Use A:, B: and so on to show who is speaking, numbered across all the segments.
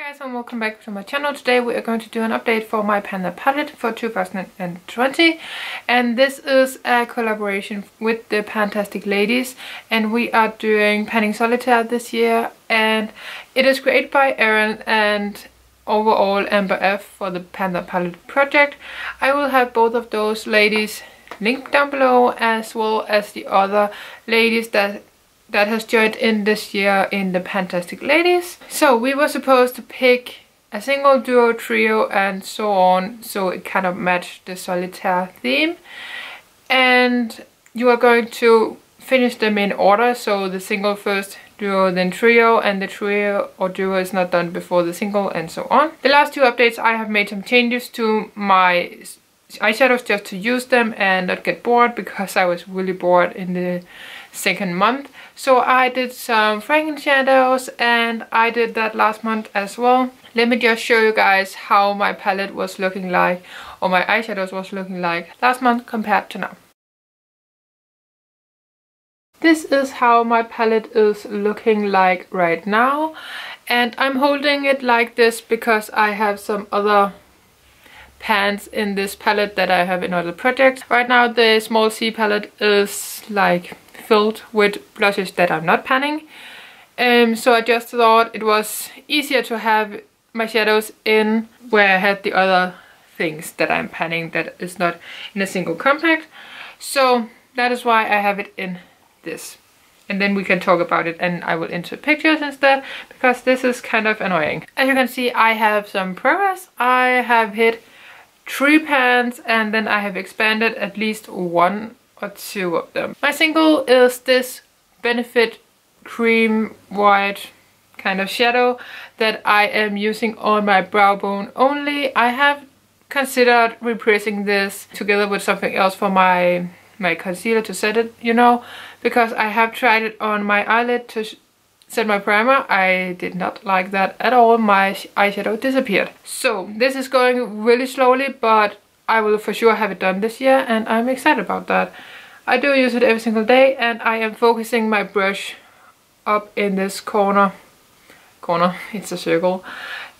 A: guys and welcome back to my channel. Today we are going to do an update for my Pan That Palette for 2020 and this is a collaboration with the PANtastic Ladies and we are doing Panning Solitaire this year and it is created by Erynn and overall Amber F for the Pan That Palette project. I will have both of those ladies linked down below as well as the other ladies that that has joined in this year in the PANtastic Ladies. So we were supposed to pick a single, duo, trio and so on so it kind of matched the solitaire theme. And you are going to finish them in order, so the single first, duo then trio and the trio or duo is not done before the single and so on. The last two updates I have made some changes to my eyeshadows just to use them and not get bored because I was really bored in the second month. So I did some Franken shadows and I did that last month as well. Let me just show you guys how my palette was looking like or my eyeshadows was looking like last month compared to now. This is how my palette is looking like right now and I'm holding it like this because I have some other pans in this palette that I have in other projects. Right now the small C palette is like filled with blushes that I'm not panning. Um, so I just thought it was easier to have my shadows in where I had the other things that I'm panning that is not in a single compact. So that is why I have it in this. And then we can talk about it and I will insert pictures instead because this is kind of annoying. As you can see I have some progress. I have hit three pans and then I have expanded at least one or two of them. My single is this Benefit cream white kind of shadow that I am using on my brow bone only. I have considered replacing this together with something else for my my concealer to set it, you know, because I have tried it on my eyelid to set my primer. I did not like that at all. My eyeshadow disappeared. So this is going really slowly, but I will for sure have it done this year and I'm excited about that. I do use it every single day and I am focusing my brush up in this corner. Corner, it's a circle.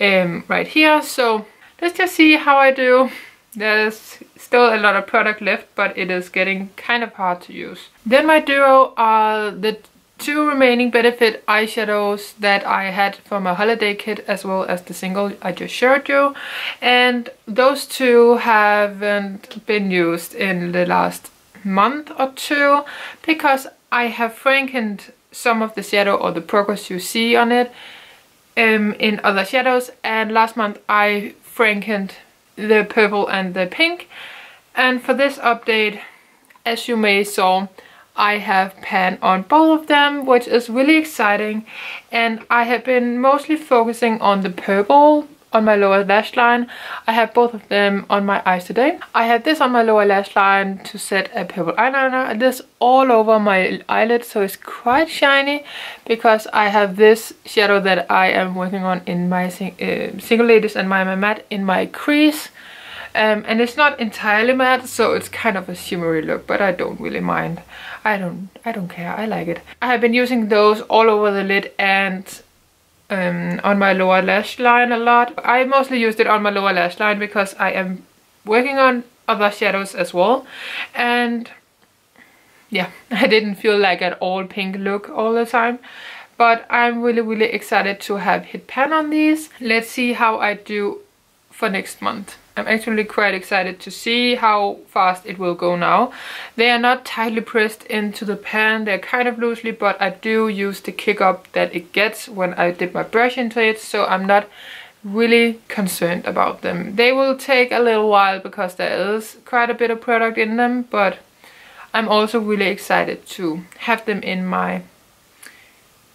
A: Um, right here, so let's just see how I do. There's still a lot of product left, but it is getting kind of hard to use. Then my duo are the two remaining Benefit eyeshadows that I had for my holiday kit as well as the single I just showed you. And those two haven't been used in the last month or two because I have frankened some of the shadow or the progress you see on it um, in other shadows. And last month I frankened the purple and the pink. And for this update as you may saw I have pan on both of them, which is really exciting. And I have been mostly focusing on the purple on my lower lash line. I have both of them on my eyes today. I have this on my lower lash line to set a purple eyeliner. This all over my eyelid, so it's quite shiny because I have this shadow that I am working on in my uh, single ladies and my matte in my crease. Um, and it's not entirely matte, so it's kind of a shimmery look, but I don't really mind. I don't, I don't care, I like it. I have been using those all over the lid and um, on my lower lash line a lot. I mostly used it on my lower lash line because I am working on other shadows as well. And yeah, I didn't feel like an all pink look all the time. But I'm really, really excited to have hit pan on these. Let's see how I do for next month. I'm actually quite excited to see how fast it will go now. They are not tightly pressed into the pan, they're kind of loosely, but I do use the kick up that it gets when I dip my brush into it, so I'm not really concerned about them. They will take a little while because there is quite a bit of product in them, but I'm also really excited to have them in my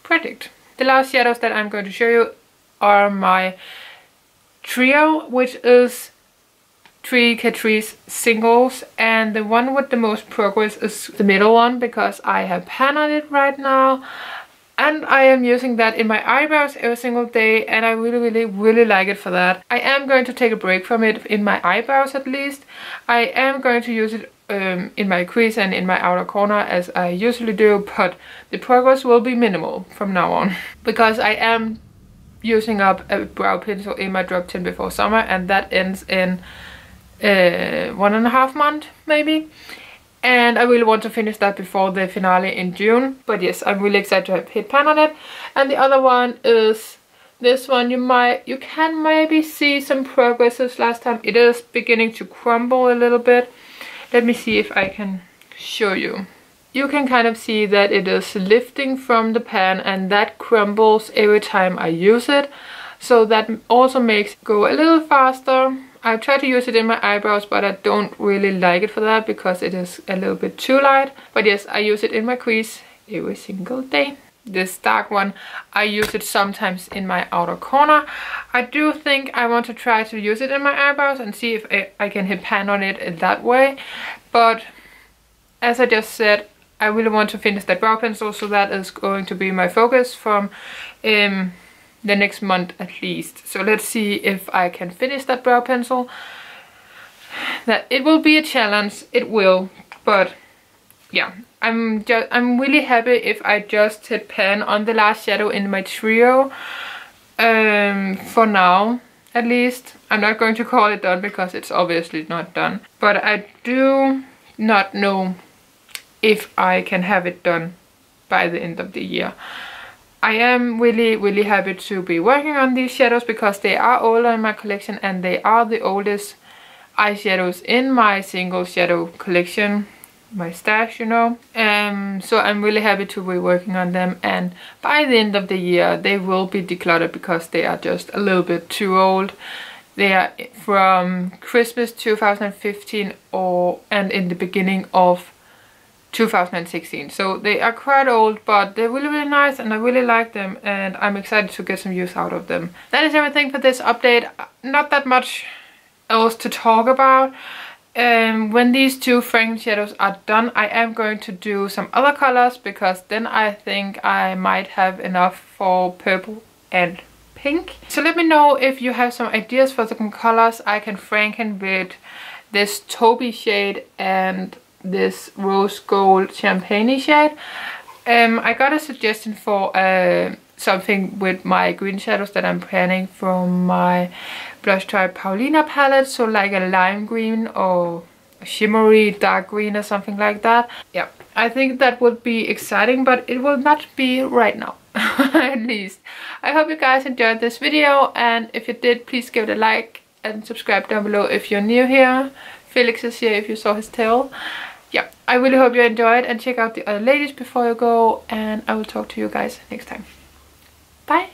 A: project. The last shadows that I'm going to show you are my trio, which is three Catrice singles and the one with the most progress is the middle one because I have pan on it right now and I am using that in my eyebrows every single day and I really really really like it for that. I am going to take a break from it in my eyebrows at least. I am going to use it um, in my crease and in my outer corner as I usually do but the progress will be minimal from now on because I am using up a brow pencil in my drop 10 before summer and that ends in uh, one and a half month maybe. And I really want to finish that before the finale in June. But yes I'm really excited to have hit pan on it. And the other one is this one. You might you can maybe see some progress this last time it is beginning to crumble a little bit. Let me see if I can show you. You can kind of see that it is lifting from the pan and that crumbles every time I use it. So that also makes it go a little faster I try to use it in my eyebrows but I don't really like it for that because it is a little bit too light. But yes I use it in my crease every single day. This dark one I use it sometimes in my outer corner. I do think I want to try to use it in my eyebrows and see if I, can hit pan on it that way. But as I just said I really want to finish that brow pencil, so that is going to be my focus from um, the next month at least. So let's see if I can finish that brow pencil. That it will be a challenge, it will, but yeah, I'm just I'm really happy if I just hit pan on the last shadow in my trio. Um, for now, at least. I'm not going to call it done because it's obviously not done. But I do not know if I can have it done by the end of the year. I am really really happy to be working on these shadows because they are older in my collection and they are the oldest eyeshadows in my single shadow collection my stash you know. Um so i'm really happy to be working on them and by the end of the year they will be decluttered because they are just a little bit too old. They are from christmas 2015 or and in the beginning of 2016 so they are quite old but they're really really nice and I really like them and I'm excited to get some use out of them. That is everything for this update. Not that much else to talk about. Um, when these two Franken shadows are done I am going to do some other colors because then I think I might have enough for purple and pink. So let me know if you have some ideas for some colors I can Franken with this Toby shade and this rose gold champagne shade. Um, I got a suggestion for uh, something with my green shadows that I'm planning from my Blush Tribe Paulina palette. So like a lime green or shimmery dark green or something like that. Yeah, I think that would be exciting, but it will not be right now. at least. I hope you guys enjoyed this video and if you did, please give it a like and subscribe down below if you're new here. Felix is here if you saw his tail yeah, I really hope you enjoyed and check out the other ladies before you go and I will talk to you guys next time. Bye!